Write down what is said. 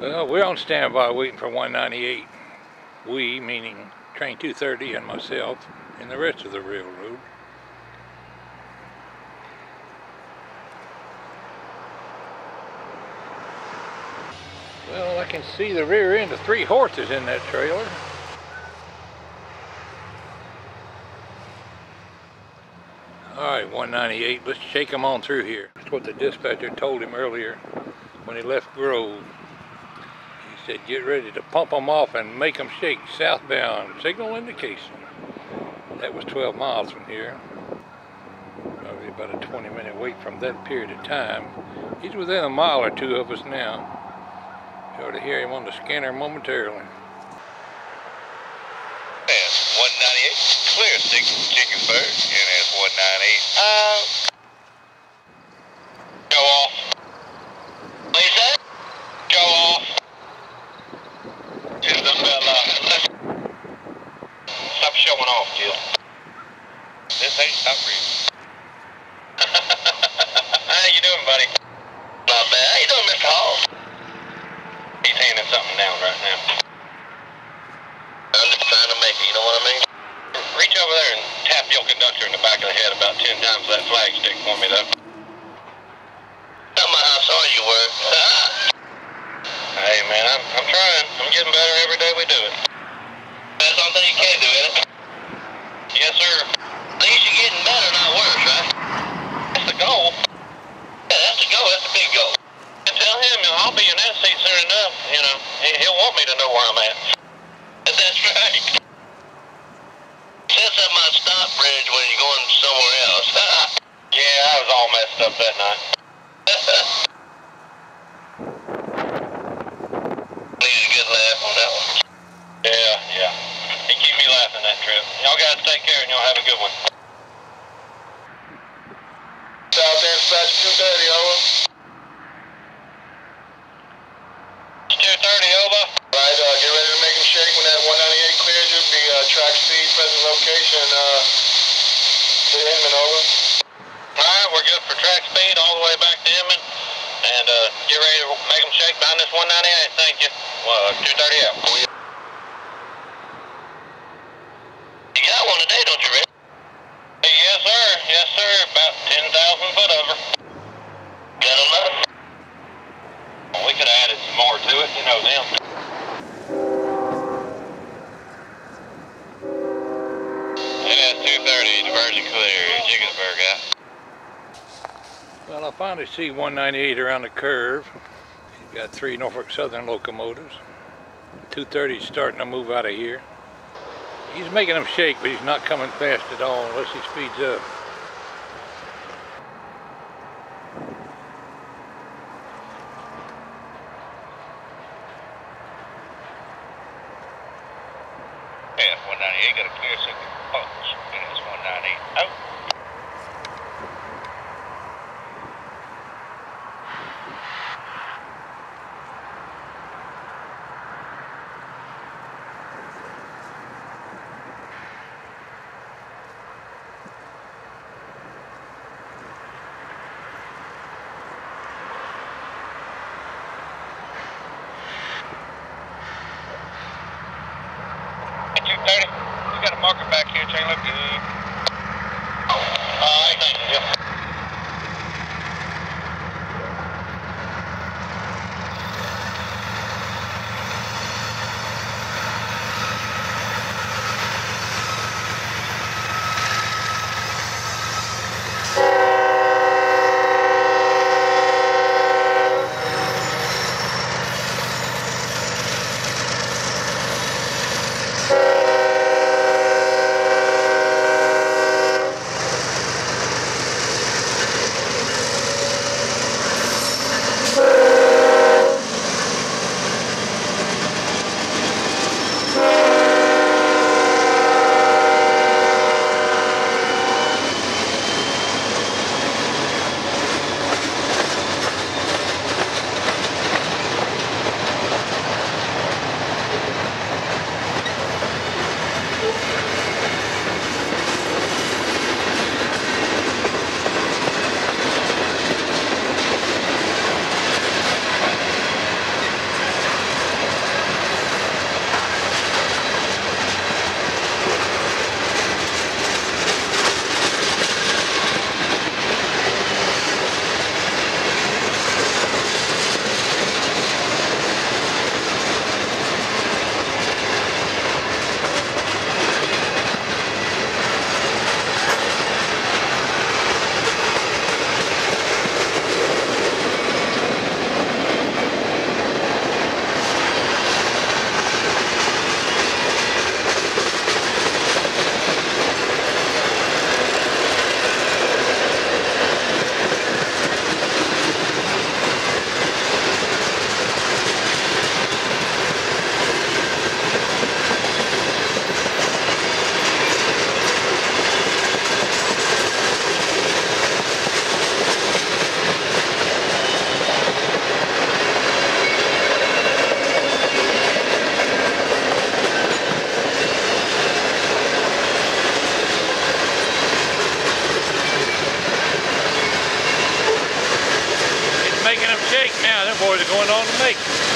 Well, we're on standby waiting for 198. We, meaning train 230 and myself, and the rest of the railroad. Well, I can see the rear end of three horses in that trailer. All right, 198, let's shake him on through here. That's what the dispatcher told him earlier when he left Grove. Said, get ready to pump them off and make them shake southbound, signal indication. That was 12 miles from here. Probably about a 20 minute wait from that period of time. He's within a mile or two of us now. You to hear him on the scanner momentarily. NS 198, clear signal, Jenkinsburg, NS 198. Uh, go off. What you say? Go off. Isabella, let's stop showing off, Jill. This ain't stop reading. How you doing, buddy? Not bad. How you doing, Mr. Hall? He's handing something down right now. I'm just trying to make it, you know what I mean? Reach over there and tap your conductor in the back of the head about ten times with that flag stick for me, though. Tell me how sorry you were. Ah. hey, man, I'm, I'm trying. I'm getting better every day we do it. That's all thing you can do, isn't it? Yes, sir. At least you're getting better, not worse, right? That's the goal. Yeah, that's the goal. That's the big goal. And tell him, you know, I'll be in that seat soon enough. You know, He- he'll want me to know where I'm at. That's right. Says that my stop bridge when you're going somewhere else. yeah, I was all messed up that night. Needed a good laugh on that one. Yeah, yeah. He keep me laughing that trip. Y'all guys take care and y'all have a good one. South End Dispatch 230, over. 230, over. Right, uh, get ready to make him shake when that 198 clears you. Be uh, track speed, present location, uh, to Inman, over. Alright, we're good for track speed all the way back to Inman. And uh, get ready to make them shake behind this 198, thank you. Well, 230 out. You got one today, don't you, Rick? Sir. About 10,000 foot over. Got enough? We could have added some more to it, you know them. NS 230, diversion clear, Jenkinsburg out. Well, I finally see 198 around the curve. He's got three Norfolk Southern locomotives. 230 is starting to move out of here. He's making them shake, but he's not coming fast at all unless he speeds up. NS 198, got a clear signal. Bunch. NS 198, out. At 230, we got a marker back here, chain look good. Alright, thank you. enjoy the going on to make.